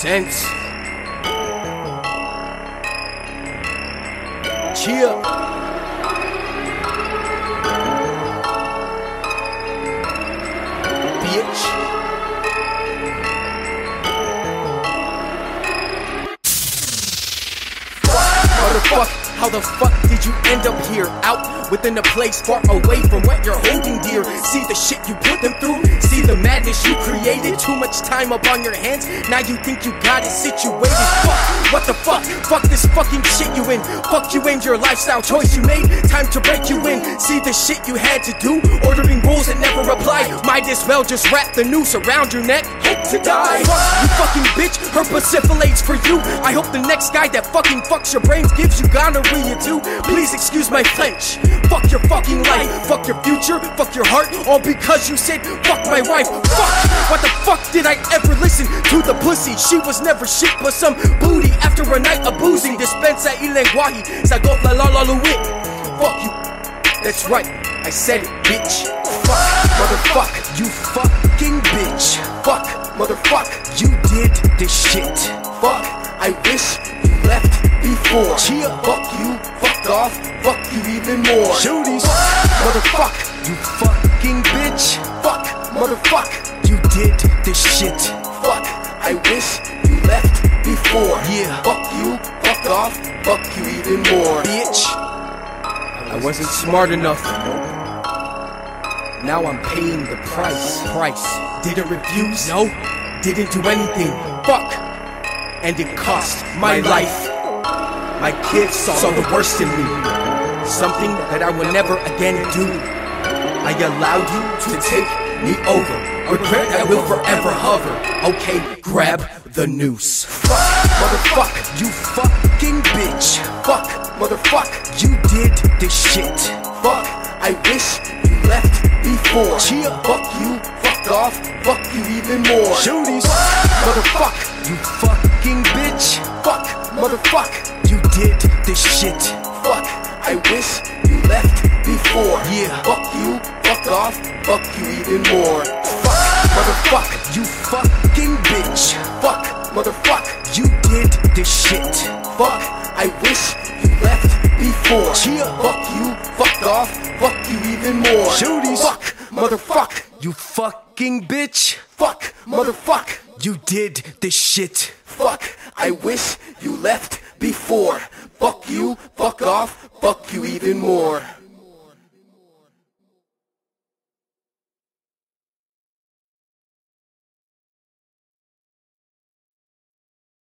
sense. Cheer. Bitch. Motherfuck, how the fuck did you end up here? Out within a place far away from what you're holding dear. See the shit you put them through, see the madness you created. Too much time up on your hands, now you think you got it situated. Fuck, what the fuck? Fuck this fucking shit you in. Fuck you and your lifestyle choice you made. Time to break you in. See the shit you had to do, ordering rules that never apply. Might as well just wrap the noose around your neck. To die. You fucking bitch, her pacifilates for you. I hope the next guy that fucking fucks your brains gives you gonorrhea too. Please excuse my French. Fuck your fucking life, fuck your future, fuck your heart, all because you said fuck my wife. Fuck! What the fuck did I ever listen to the pussy? She was never shit but some booty after a night of boozing. Dispensa y lenguaje, sagot la la la la. Fuck you. That's right, I said it, bitch. Fuck, motherfuck, you fucking bitch. Fuck, motherfuck, you did this shit. Fuck, I wish you left before. Cheer, fuck you, fuck off, fuck you even more. Shooties, motherfuck, you fucking bitch. Fuck, motherfuck, you did this shit. Fuck, I wish you left before. Yeah, fuck you, fuck off, fuck you even more. Bitch. I wasn't smart enough. Now I'm paying the price. Price. Didn't refuse. No. Didn't do anything. Fuck. And it cost my life. My kids saw the worst in me. Something that I will never again do. I allowed you to take me over. Regret that will forever hover. Okay, grab the noose. Fuck, motherfuck, you fucking bitch. Fuck, motherfuck, you did this shit. Fuck, I wish before. Cheer, fuck you, fuck off, fuck you even more. Shooties, motherfuck, you fucking bitch. Fuck, motherfuck, you did this shit. Fuck, I wish you left before. Yeah, fuck you, fuck off, fuck you even more. Fuck, motherfuck, you fucking bitch. Fuck, motherfuck, you did this shit. Fuck, I wish you left before. Cheer, fuck you, fuck off, fuck you even more. Shooties, fuck, motherfuck, you fucking bitch. Fuck, motherfuck, you did this shit. Fuck, I wish you left before. Fuck you, fuck off, fuck you even more.